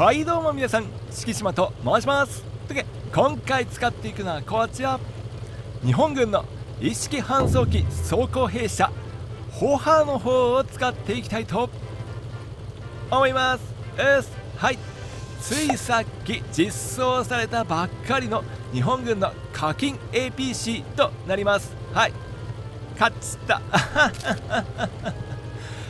はいどうも皆さん敷島と申します。というわけで今回使っていくのはこちら。日本軍の一式搬送機装甲兵車ホハーの方を使っていきたいと思います。うすはい。ついさっき実装されたばっかりの日本軍の課金 APC となります。はい。勝ちた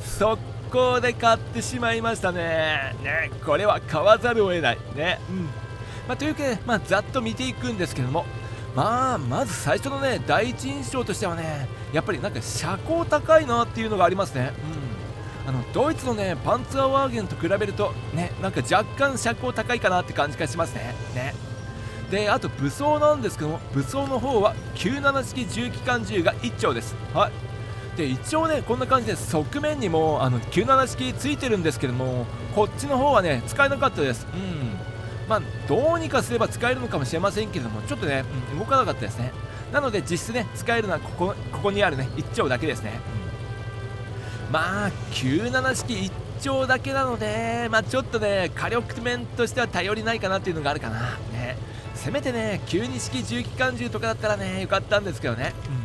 速 攻で買ってしまいましたね。ねこれは買わざるを得ない。ね。うん。まあ、というわけで、まあ、ざっと見ていくんですけども。まあまず最初のね第一印象としてはねやっぱりなんか車高高いなっていうのがありますね。うん。あのドイツのねパンツァーワーゲンと比べるとねなんか若干車高高いかなって感じがしますね。ね。であと武装なんですけども武装の方は97式重機関銃が1丁です。はいで一応ねこんな感じで側面にもあの97式ついてるんですけどもこっちの方はね使えなかったです。うん。まあどうにかすれば使えるのかもしれませんけどもちょっとね、うん、動かなかったですね。なので実質ね使えるのはここここにあるね1丁だけですね、うん、まあ97式1丁だけなのでまあちょっとね火力面としては頼りないかなっていうのがあるかな。ね。せめてね92式重機関銃とかだったらねよかったんですけどね、うん。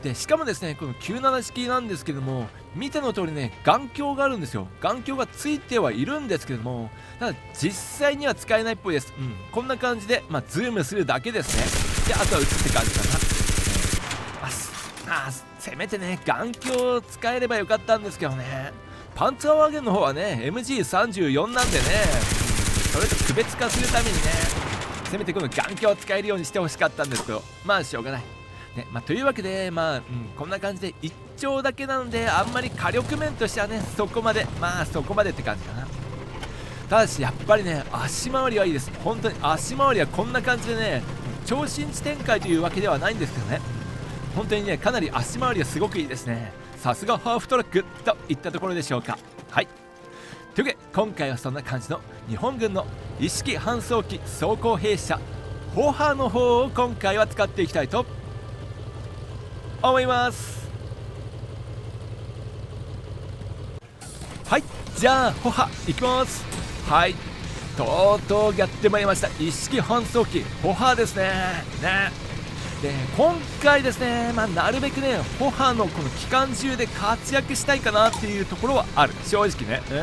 でしかもですねこの97式なんですけども見ての通りね眼鏡があるんですよ。眼鏡がついてはいるんですけどもただ実際には使えないっぽいです、うん、こんな感じで、まあ、ズームするだけですね。であとは撃つって感じかな、ああせめてね眼鏡を使えればよかったんですけどね。パンツァーワーゲンの方はね MG34 なんでね、それと区別化するためにねせめてこの眼鏡を使えるようにしてほしかったんですけど。まあしょうがない。ね。まあ、というわけで、まあうん、こんな感じで1丁だけなのであんまり火力面としてはねそこまでまあそこまでって感じかな。ただしやっぱりね足回りはいいです。本当に足回りはこんな感じでね超新地展開というわけではないんですけどね。本当にねかなり足回りはすごくいいですね。さすがハーフトラックといったところでしょうか。はい。というわけで今回はそんな感じの日本軍の意識搬送機装甲兵車ホーハの方を今回は使っていきたいと思います。はいじゃあホハいきます。はい。とうとうやってまいりました。一式搬送機。ホハですね。ね。で今回ですね、まあ、なるべくねホハのこの期間中で活躍したいかなっていうところはある。正直ね。うん。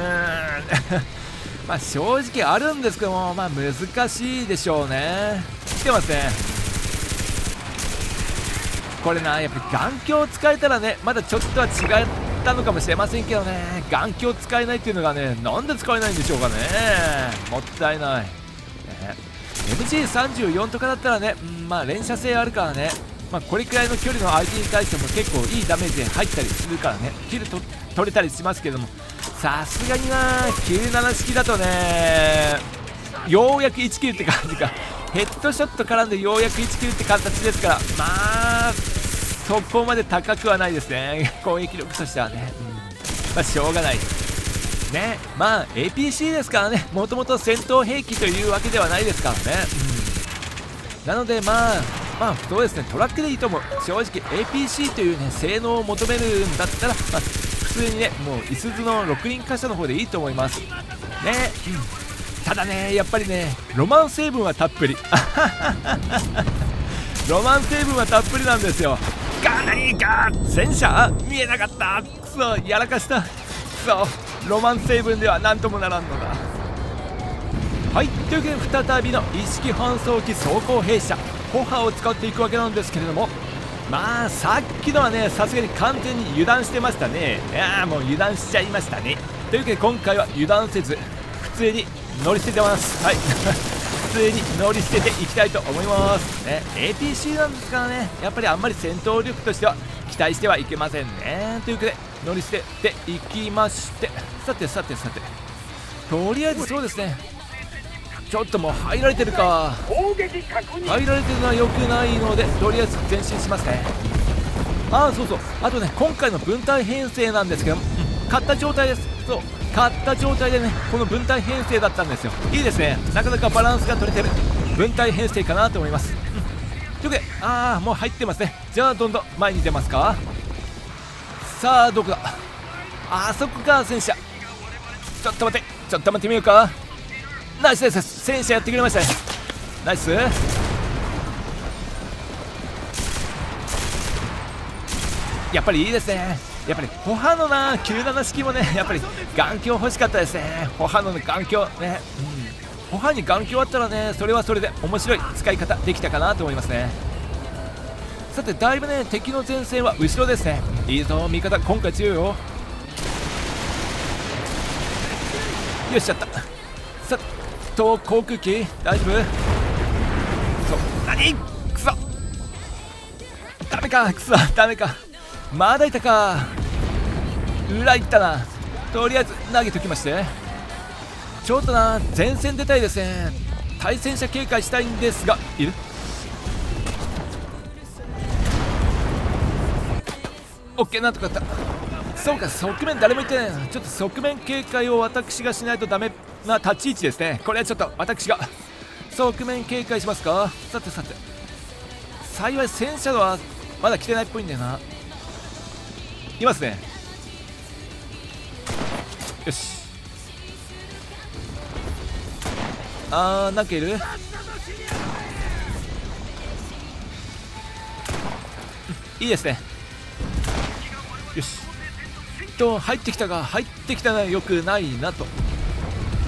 まあ正直あるんですけどもまあ難しいでしょうね。来てますね。これなやっぱ眼鏡を使えたらねまだちょっとは違ったのかもしれませんけどね。眼鏡使えないっていうのがねなんで使えないんでしょうかね。もったいない、ね、MG34 とかだったらね、うん、まあ連射性あるからね。まあ、これくらいの距離の相手に対しても結構いいダメージで入ったりするからね。キルと取れたりしますけども。さすがにな97式だとねようやく1キルって感じか。ヘッドショット絡んでようやく1キルって形ですから。まあそこまで高くはないですね。攻撃力としてはね、うん、まあしょうがない。ね。まあ APC ですからね。もともと戦闘兵器というわけではないですからね、うん、なのでまあまあそうですね。トラックでいいと思う。正直 APC というね性能を求めるんだったら、まあ、普通にねもういすゞの6輪貨車の方でいいと思います。ね。うん。ただねやっぱりねロマン成分はたっぷり。ロマン成分はたっぷりなんですよ。何ガー戦車見えなかった。くそやらかした。くそロマン成分では何ともならんのだ。はいというわけで再びの意識搬送機装甲兵車ホハを使っていくわけなんですけれども。まあさっきのはねさすがに完全に油断してましたね。いやもう油断しちゃいましたね。というわけで今回は油断せず普通に乗り捨ててます。はい。通に乗り捨てていきたいと思います。ね APC なんですからねやっぱりあんまり戦闘力としては期待してはいけませんね。というわけで乗り捨てていきまして。さてさてさて。とりあえずそうですね。ちょっともう入られてるか。入られてるのは良くないのでとりあえず前進しますね。ああそうそう。あとね今回の分隊編成なんですけども、うん、買った状態です。そう。買った状態でねこの分隊編成だったんですよ。いいですね。なかなかバランスが取れてる。分隊編成かなと思います、うん、というわけでああもう入ってますね。じゃあどんどん前に出ますか。さあどこだ。あそこか戦車。ちょっと待って。ちょっと待ってみようか。ナイスです戦車やってくれましたね。ナイス。やっぱりいいですね。やっぱり歩ハのな97式もね やっぱり眼鏡欲しかったですね。歩ハの眼鏡ね、うん、歩ハに眼鏡あったらねそれはそれで面白い使い方できたかなと思いますね。さてだいぶね敵の前線は後ろですね。いいぞ味方今回強いよ。よしちゃった。さっと航空機大丈夫そう何？くそダメかくそダメかまだいたか。裏行ったな。とりあえず投げときまして。ちょっとな前線出たいですね。対戦車警戒したいんですがいる？オッケーなんとかあった。そうか側面誰もいてないちょっと側面警戒を私がしないとダメ。な立ち位置ですね。これはちょっと私が。側面警戒しますか？さてさて。幸い戦車はまだ来てないっぽいんだよな。いますね。よし。あーなんかいるいいですね。よし。と入ってきたが入ってきたがよくないなと。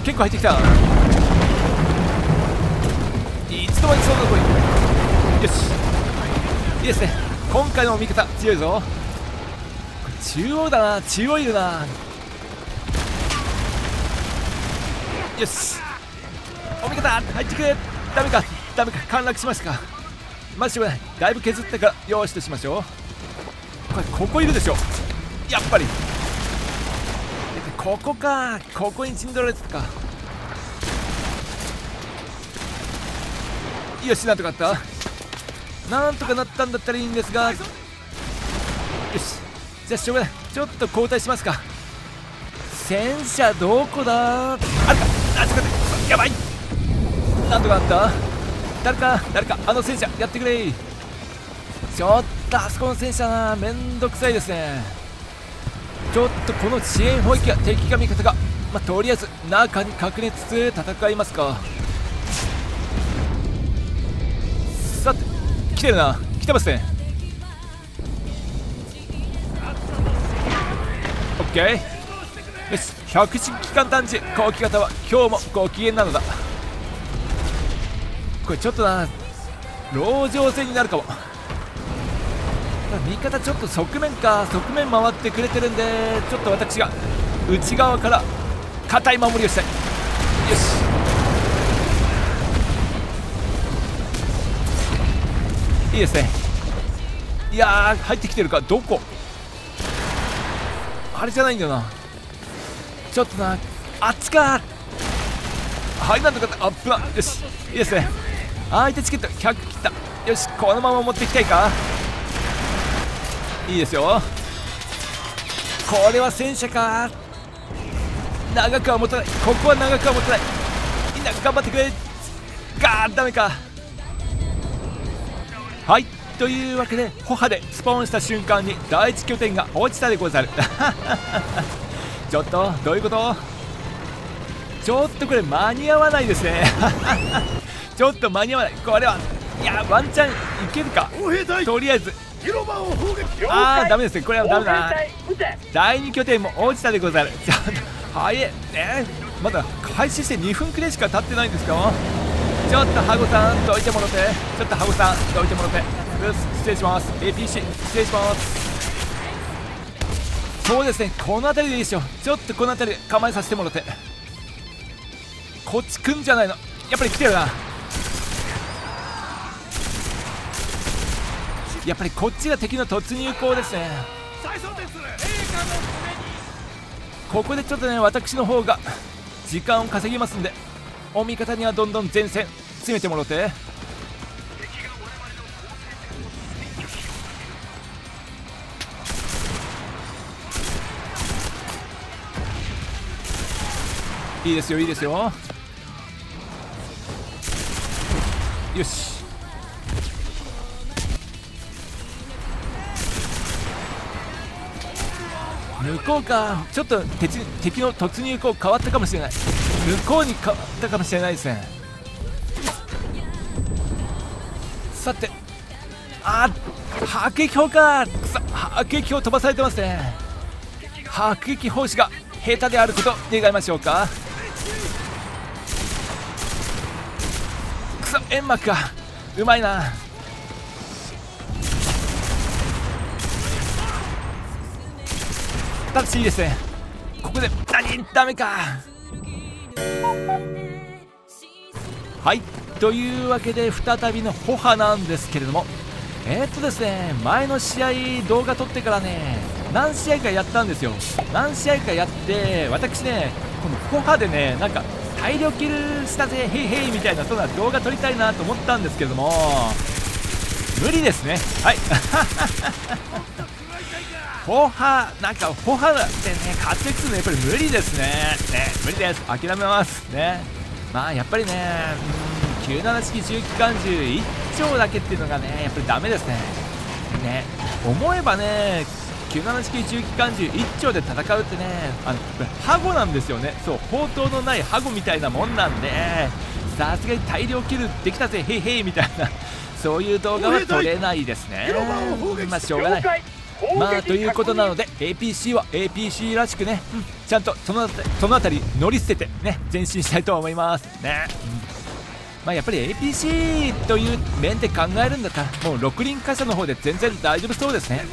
結構入ってきた。いつの間にそうだこいよし。いいですね。今回の味方強いぞ。中央だな中央いるな。よし。お味方入ってくれ。ダメか。ダメか。陥落しましたか。まずしょうがない。だいぶ削ってからよしとしましょう。これここいるでしょ。やっぱり。ここか。ここに陣取られてたか。よしなんとかあった。なんとかなったんだったらいいんですが。じゃあしょうがない。ちょっと交代しますか。戦車どこだ？あるか。あちょっとやばい。なんとかあった？誰か？誰か？あの戦車やってくれ。ちょっとあそこの戦車なめんどくさいですね。ちょっとこの遅延保育や敵が味方が、まあ、とりあえず中に隠れつつ戦いますか。さて来てるな。来てますね。オッケーよし百式機関探知。後期型は今日もご機嫌なのだ。これちょっとな籠城戦になるかも。味方ちょっと側面か側面回ってくれてるんでちょっと私が内側から硬い守りをしたい。よし。いいですね。いや入ってきてるかどこ？あれじゃないんだよな。ちょっとな。あっちか。はいなんとかアップなよし。いいですね。相手チケット。100切った。よし。このまま持っていきたいか。いいですよ。これは戦車か。長くは持たない。ここは長くは持たない。みんな頑張ってくれ。ガーダメか。はい。というわけで歩ハでスポーンした瞬間に第一拠点が落ちたでござる。ちょっとどういうこと？ちょっとこれ間に合わないですね。ちょっと間に合わない。これはいやワンチャンいけるか？とりあえず。ああダメですね。これはダメだ第2拠点も落ちたでござる。ちょっと早い。えー、まだ開始して2分くらいしか経ってないんですか？ちょっとハゴさんどいてもらって。ちょっとハゴさんどいてもらって失礼します。APC 失礼します。そうですね。この辺りでいいでしょちょっとこの辺りで構えさせてもらって。こっち来んじゃないの。やっぱり来てるな。やっぱりこっちが敵の突入口ですね。ここでちょっとね私の方が時間を稼ぎますんでお味方にはどんどん前線詰めてもらって。いいですよいいですよ。よし。向こうか。ちょっと敵の突入口変わったかもしれない。向こうに変わったかもしれないですね。さて。あ迫撃砲か。くそ迫撃砲飛ばされてますね。迫撃砲士が下手であること願いましょうか。くそ煙幕かうまいな。ただしいいですね。ここで何ダメか。はい。というわけで再びの歩ハなんですけれども。えー、っとですね前の試合動画撮ってからね何試合かやったんですよ。何試合かやって私ねこの歩ハでねなんか大量キルしたぜへいへいみたいなそんな動画撮りたいなと思ったんですけども。無理ですね。はい。フォハなんかフォハでね活躍するのやっぱり無理ですね。ね無理です。諦めます。ね。まあやっぱりね97式重機関銃1丁だけっていうのがねやっぱりダメですね。ね思えばね97式重機関銃1丁で戦うってね。あのハゴなんですよね。そう砲塔のないハゴみたいなもんなんで。さすがに大量キルできたぜ。へいへいみたいな。そういう動画は撮れないですね。まあしょうがない。まあということなので APC は APC らしくね、うん、ちゃんとそのその辺り乗り捨ててね前進したいと思いますね、うん、まあやっぱり APC という面で考えるんだったらもう六輪貨車の方で全然大丈夫そうですね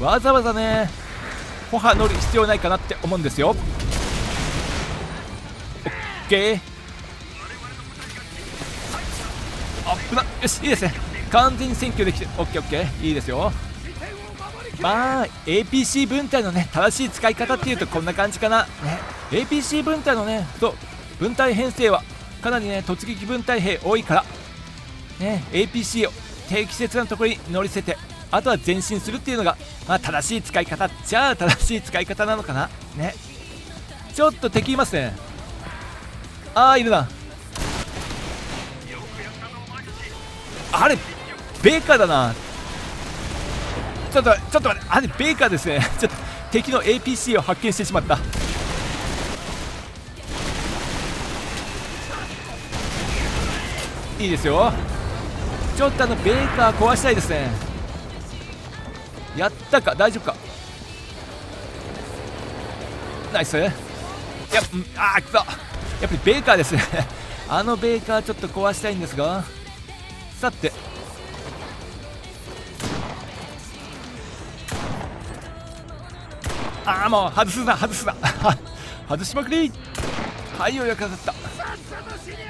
わざわざね歩波乗る必要ないかなって思うんですよ。OK あっなよしいいですね。完全に選挙できて OKOK いいですよ。まあ APC 分隊のね正しい使い方っていうとこんな感じかな、ね、APC 分隊のねそう分隊編成はかなりね突撃分隊兵多いから。ね。APC を適切なところに乗り捨てて。あとは前進するっていうのが、まあ、正しい使い方じゃあ正しい使い方なのかな。ね。ちょっと敵いますね。ああいるな。あれベーカーだな。ちょっとちょっと待って。あれベーカーですね。ちょっと敵の APC を発見してしまった。いいですよ。ちょっとあのベーカー壊したいですね。やったか？大丈夫か？ナイス。いやああくそやっぱりベーカーです。ね あのベーカーちょっと壊したいんですが。さて。ああもう外すな外すな。外しまくり。はいようやかかった。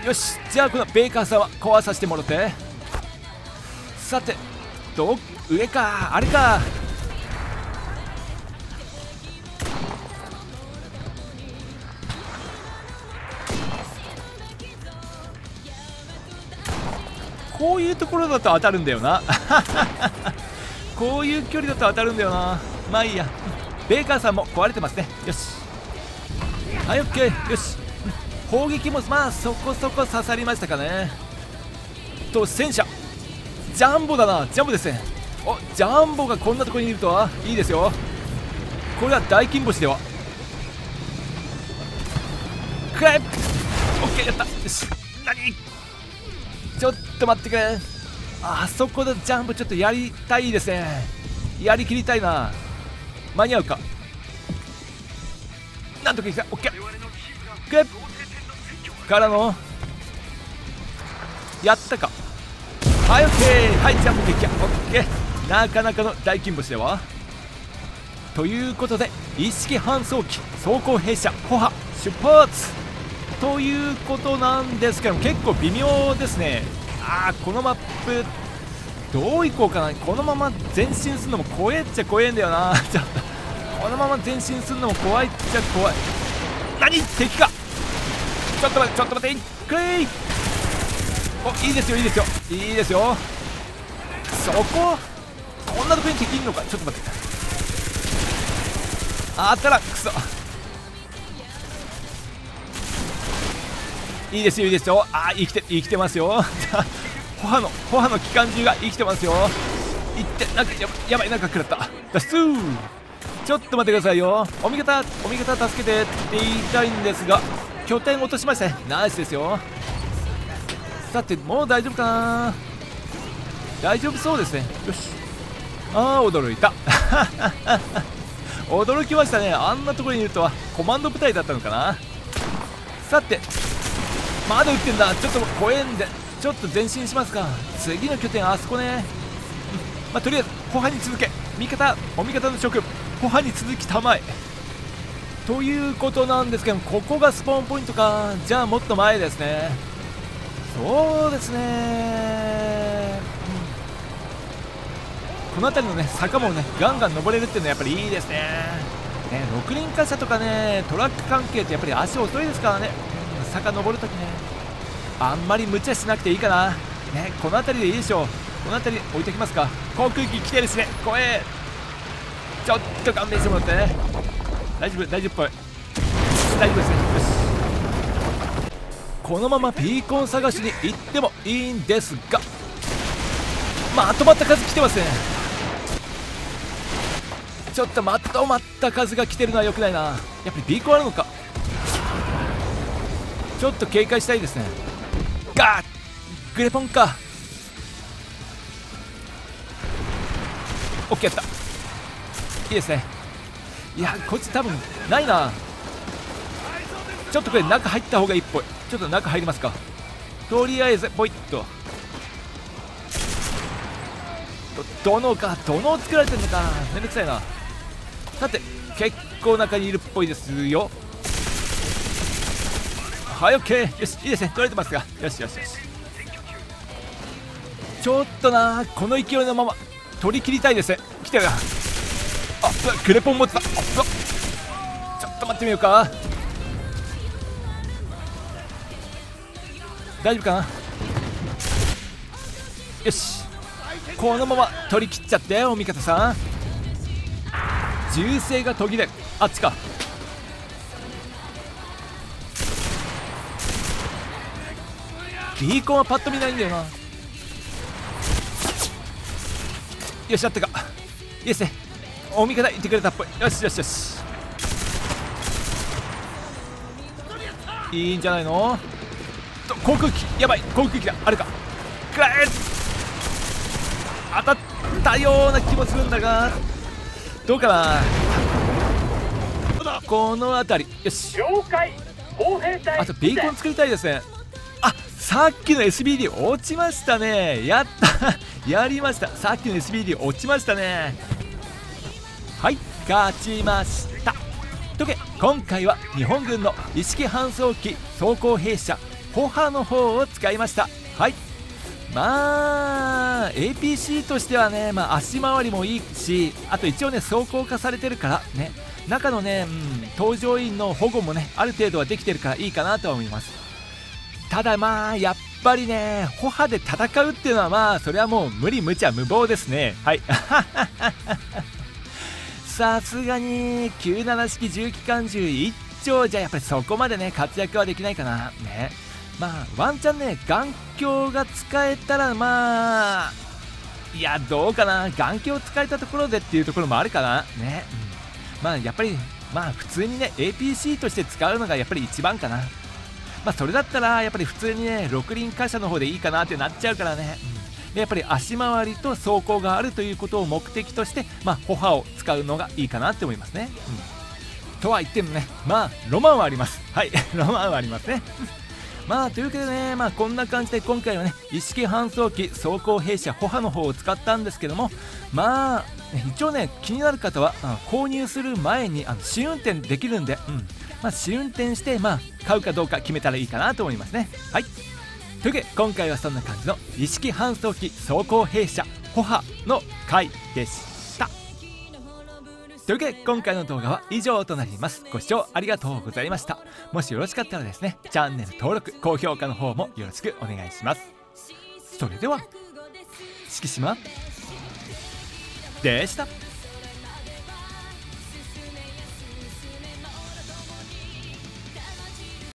よしじゃあこのベーカーさんは壊させてもらって。さてど上かあれか。こういうところだと当たるんだよな。こういう距離だと当たるんだよな。まあいいや。ベーカーさんも壊れてますね。よし。はいオッケー。よし。砲撃もまあそこそこ刺さりましたかね。と戦車。ジャンボだな。ジャンボですね。おジャンボがこんなところにいるとは。いいですよ。これは大金星では。くらえオッケーやった。よし。何？と待ってくれ。あそこのジャンプちょっとやりたいですね。やりきりたいな。間に合うか。なんとかいったオッケー。グッからの。やったか。はいオッケー。はいジャンプできやオッケー。なかなかの大金星ではということで一式搬送機走行弊社歩波出発。ということなんですけど結構微妙ですね。あーこのマップどういこうかな。このまま前進するのも怖えっちゃ怖えんだよな。ちょっと。このまま前進するのも怖いっちゃ怖い。何？敵か。ちょっと待ってちょっと待って。くれいおいいですよいいですよ。いいですよ。そこ？こんなとこに敵いるのか。ちょっと待って。あったらクソ。いいですよいいですよ。あ生きて生きてますよ。ホハのホハの機関銃が生きてますよ。いってなんかやばいなんか食らった。脱出！ちょっと待ってくださいよ。お味方お味方助けてって言いたいんですが拠点落としましたね。ナイスですよ。さてもう大丈夫かな？大丈夫そうですね。よし。ああ驚いた。驚きましたね。あんなところにいるとはコマンド部隊だったのかな？さてまだ撃ってんだ。ちょっと怖えんで。ちょっと前進しますか。次の拠点あそこね、まあ、とりあえず歩派に続け。味方お味方の諸君歩派に続きたまえ。ということなんですけどここがスポーンポイントか。じゃあもっと前ですね。そうですね、うん、この辺りのね坂もねガンガン登れるっていうのはやっぱりいいですね。ね六輪貨車とかねトラック関係ってやっぱり足遅いですからね、坂登るときね。あんまり無茶しなくていいかな。ねこの辺りでいいでしょう。この辺り置いてきますか。航空機来てるしね。怖え。ちょっと勘弁してもらってね。大丈夫大丈夫っぽい。大丈夫ですね。よし。このままピーコン探しに行ってもいいんですが。まとまった数来てますね。ちょっとまとまった数が来てるのは良くないな。やっぱりビーコンあるのか。ちょっと警戒したいですね。ガーグレポンか。オッケーやった。いいですね。いやこいつ多分ないな。ちょっとこれ中入った方がいいっぽい。ちょっと中入りますか。とりあえずポイッと。どのかどの作られてるのか。めんどくさいな。さて結構中にいるっぽいですよ。はいオッケーよしいいですね。取れてますが。よしよしよし。ちょっとなこの勢いのまま。取り切りたいです。ね来てるあっクレポン持ってた。あっちょっと待ってみようか。大丈夫かな？よし。このまま取り切っちゃってお味方さん。銃声が途切れあっちか。ビーコンはパッと見ないんだよな。よしやったか。いいですね。お味方いってくれたっぽい。よしよしよし。いいんじゃないの？航空機。やばい。航空機だ。あれか。くらえ当たったような気もするんだがどうかな？この辺り。よし。あとビーコン作りたいですね。あさっきの SBD 落ちましたね。やった。やりました。さっきの SBD 落ちましたね。はい勝ちました。とけ今回は日本軍の意識搬送機装甲兵車ホハの方を使いました。はい。まあ APC としてはね、まあ、足回りもいいしあと一応ね装甲化されてるからね。中のね、うん、搭乗員の保護もねある程度はできてるからいいかなとは思います。ただまあやっぱりね歩派で戦うっていうのはまあそれはもう無理無茶無謀ですね。はい。さすがに97式重機関銃1丁じゃやっぱりそこまでね活躍はできないかな。ね。まあワンチャンね眼鏡が使えたらまあいやどうかな。眼鏡使えたところでっていうところもあるかな。ね、うん、まあやっぱりまあ普通にね APC として使うのがやっぱり一番かな。まあ、それだったらやっぱり普通にね六輪貨車の方でいいかなってなっちゃうからね、うん、でやっぱり足回りと走行があるということを目的としてまあ歩幅を使うのがいいかなって思いますね、うん、とは言ってもねまあロマンはあります。はい。ロマンはありますね。まあというわけでね、まあ、こんな感じで今回はね一式搬送機走行兵車歩波の方を使ったんですけどもまあ一応ね気になる方は購入する前にあの試運転できるんで、うん。まあ、試運転して、まあ、買うかどうか決めたらいいかなと思いますね。はい。というわけで今回はそんな感じの意識搬送機走行兵車歩波の回でした。というわけで今回の動画は以上となります。ご視聴ありがとうございました。もしよろしかったらですねチャンネル登録高評価の方もよろしくお願いします。それでは敷島でした。